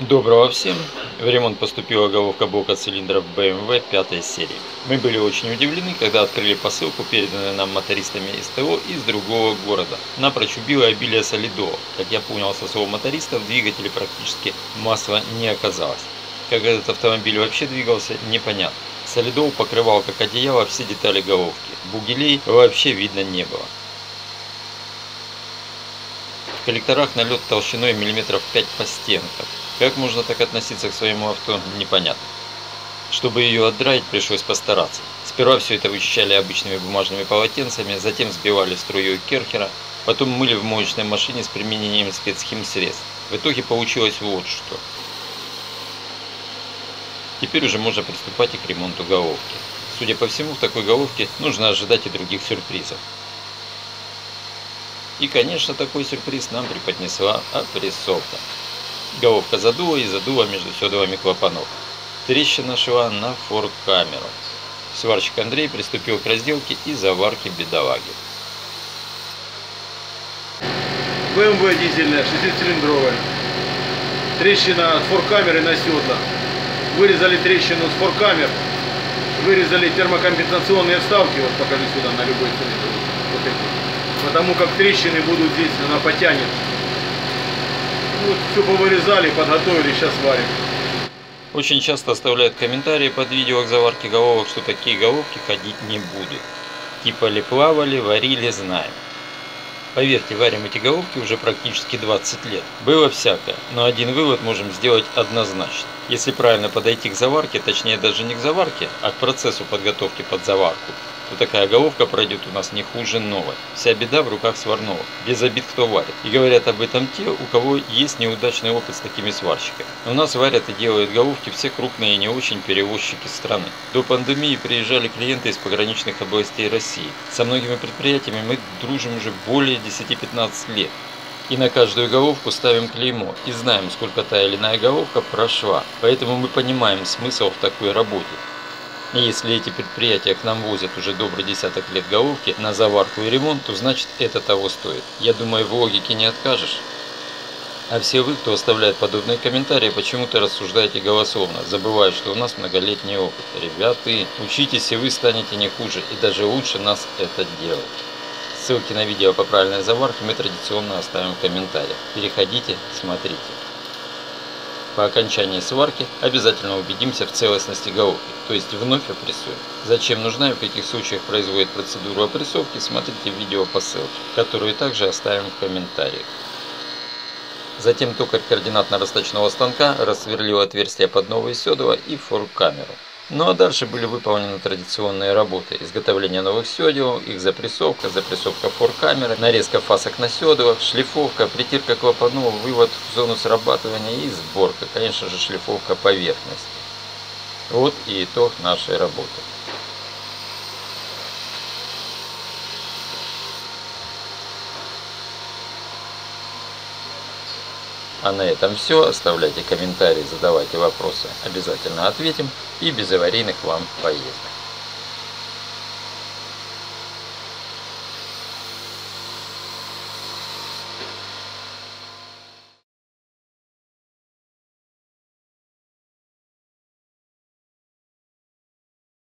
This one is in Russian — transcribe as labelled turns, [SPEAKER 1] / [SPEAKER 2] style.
[SPEAKER 1] Доброго всем! В ремонт поступила головка блока цилиндров BMW 5 серии. Мы были очень удивлены, когда открыли посылку, переданную нам мотористами СТО из другого города. Напрочь убило обилие солидолов. Как я понял со слов мотористов, в двигателе практически масла не оказалось. Как этот автомобиль вообще двигался, непонятно. Солидол покрывал как одеяло все детали головки. Бугелей вообще видно не было. Коллекторах налет толщиной миллиметров 5 по стенкам. Как можно так относиться к своему авто, непонятно. Чтобы ее отдраить, пришлось постараться. Сперва все это вычищали обычными бумажными полотенцами, затем сбивали струей керхера, потом мыли в моечной машине с применением спецхимсредств. В итоге получилось вот что. Теперь уже можно приступать и к ремонту головки. Судя по всему, в такой головке нужно ожидать и других сюрпризов. И, конечно, такой сюрприз нам преподнесла апрессовка. Головка задула и задула между седлами клапанов. Трещина шла на форк-камеру. Сварщик Андрей приступил к разделке и заварке бедолаги.
[SPEAKER 2] БМВ дизельная, шестицилиндровая. Трещина от форкамеры на седла. Вырезали трещину с форкамер, вырезали термокомпенсационные вставки, вот покажи сюда на любой цилиндр. Вот эти. Потому как трещины будут здесь, она потянет. Вот все повырезали, подготовили, сейчас варим.
[SPEAKER 1] Очень часто оставляют комментарии под видео к заварке головок, что такие головки ходить не будут. Типа ли плавали, варили, знаем. Поверьте, варим эти головки уже практически 20 лет. Было всякое, но один вывод можем сделать однозначно. Если правильно подойти к заварке, точнее даже не к заварке, а к процессу подготовки под заварку, то такая головка пройдет у нас не хуже новой. Вся беда в руках сварного, без обид кто варит. И говорят об этом те, у кого есть неудачный опыт с такими сварщиками. У нас варят и делают головки все крупные и не очень перевозчики страны. До пандемии приезжали клиенты из пограничных областей России. Со многими предприятиями мы дружим уже более 10-15 лет. И на каждую головку ставим клеймо и знаем, сколько та или иная головка прошла. Поэтому мы понимаем смысл в такой работе. Если эти предприятия к нам возят уже добрый десяток лет головки на заварку и ремонт, то значит это того стоит. Я думаю, в логике не откажешь. А все вы, кто оставляет подобные комментарии, почему-то рассуждаете голословно, забывая, что у нас многолетний опыт. Ребята, учитесь, и вы станете не хуже, и даже лучше нас это делать. Ссылки на видео по правильной заварке мы традиционно оставим в комментариях. Переходите, смотрите. По окончании сварки обязательно убедимся в целостности головки, то есть вновь опрессуем. Зачем нужна и в каких случаях производит процедуру опрессовки, смотрите видео по ссылке, которую также оставим в комментариях. Затем токарь координатно-расточного станка рассверлил отверстия под новые седла и форк-камеру. Ну а дальше были выполнены традиционные работы. Изготовление новых седел, их запрессовка, запрессовка форкамеры, нарезка фасок на седлах, шлифовка, притирка клапанов, вывод в зону срабатывания и сборка. Конечно же шлифовка поверхности. Вот и итог нашей работы. А на этом все. Оставляйте комментарии, задавайте вопросы. Обязательно ответим. И без аварийных вам поездок.